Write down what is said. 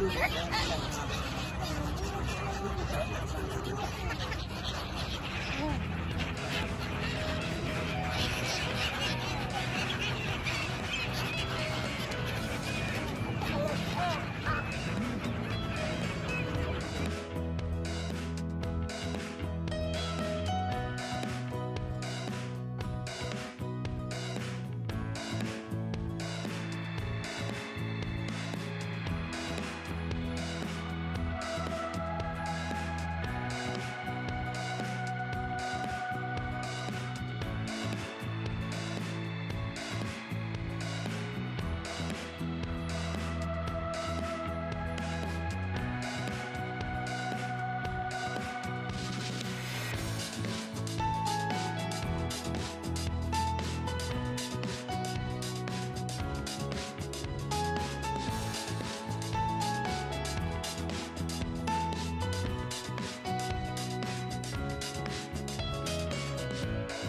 Hadi, hadi.